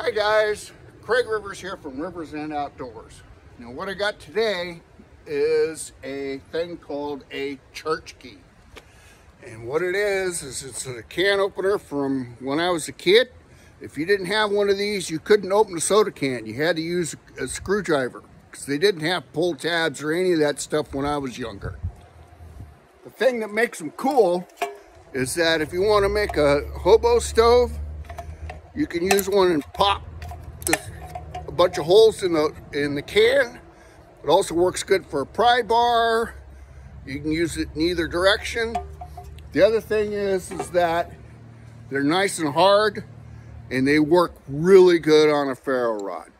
Hi guys, Craig Rivers here from Rivers End Outdoors. Now what I got today is a thing called a church key. And what it is, is it's a can opener from when I was a kid. If you didn't have one of these, you couldn't open a soda can. You had to use a screwdriver because they didn't have pull tabs or any of that stuff when I was younger. The thing that makes them cool is that if you want to make a hobo stove, you can use one and pop this, a bunch of holes in the in the can. It also works good for a pry bar. You can use it in either direction. The other thing is, is that they're nice and hard and they work really good on a ferro rod.